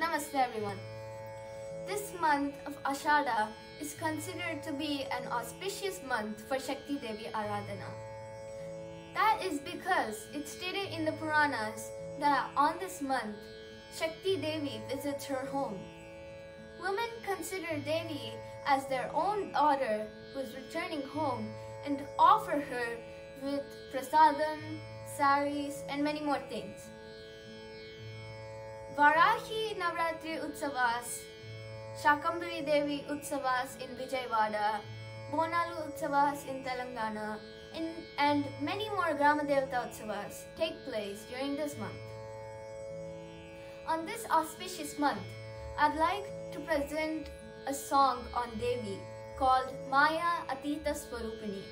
Namaste everyone. This month of Ashada is considered to be an auspicious month for Shakti Devi Aradhana. That is because it's stated in the Puranas that on this month, Shakti Devi visits her home. Women consider Devi as their own daughter who is returning home and offer her with prasadam, saris, and many more things. Varahi Navratri Utsavas, Shakambari Devi Utsavas in Vijayawada, Bonalu Utsavas in Telangana, and, and many more Gramadevata Utsavas take place during this month. On this auspicious month, I'd like to present a song on Devi called Maya Atita Swarupini,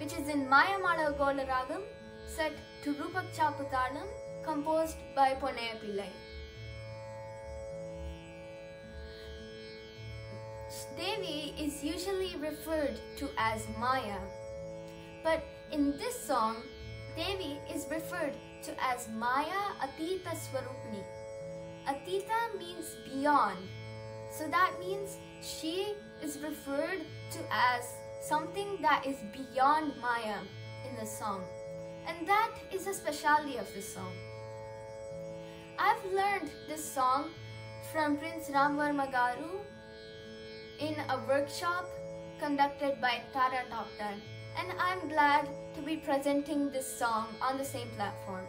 which is in Mayamalavagowla Ragam set to Rupak Chaputalam composed by Ponnaiah Pillai. Devi is usually referred to as Maya, but in this song, Devi is referred to as Maya Atita Swarupni. Atita means beyond, so that means she is referred to as something that is beyond Maya in the song, and that is a speciality of this song. I've learned this song from Prince Rama Varma Garu in a workshop conducted by Tara Talk Time and I'm glad to be presenting this song on the same platform.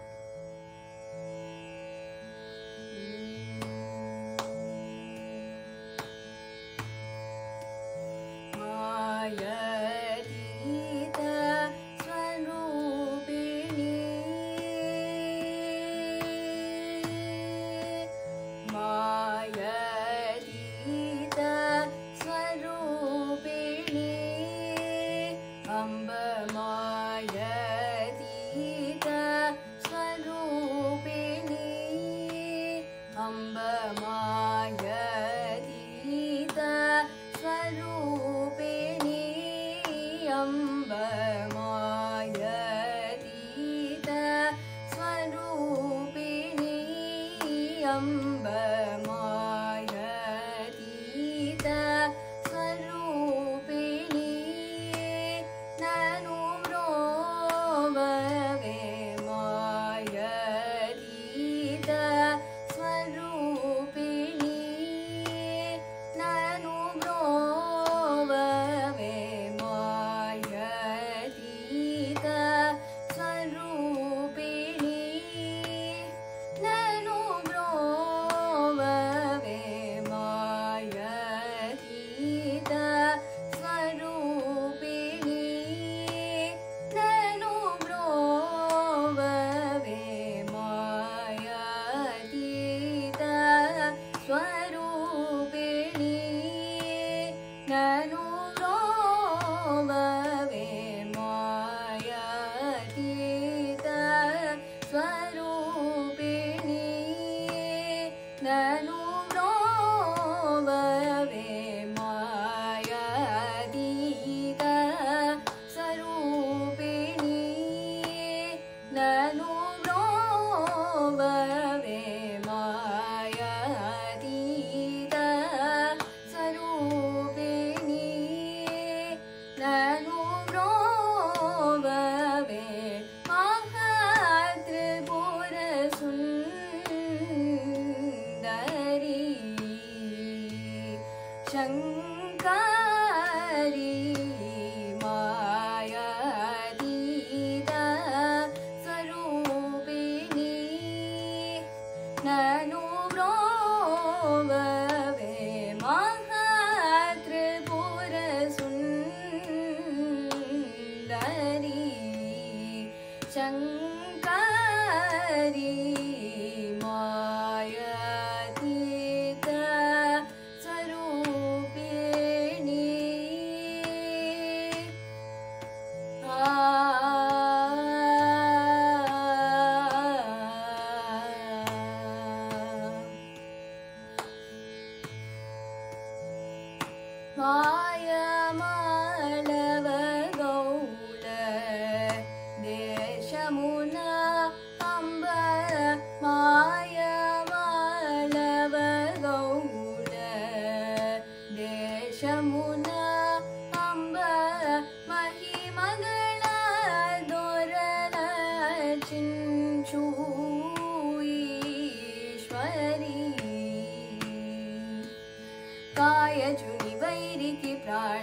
Remember शङ्कारी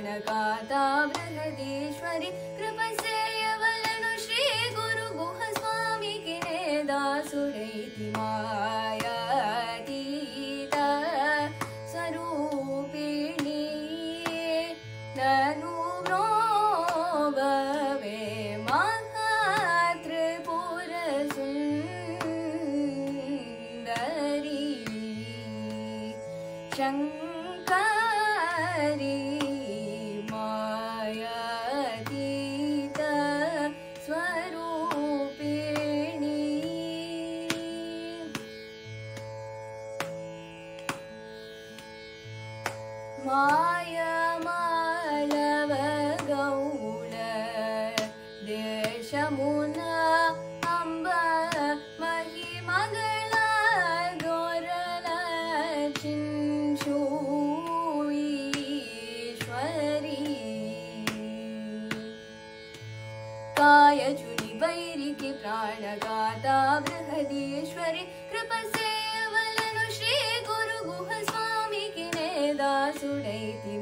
णपाता भगदीश्वरि कृपस्य वलनु श्रीगुरुगुहस्वामिकिने दासुरीति मायटीत स्वरूपिणी ननु no वे मातृपुरसु Maya சுடை திரு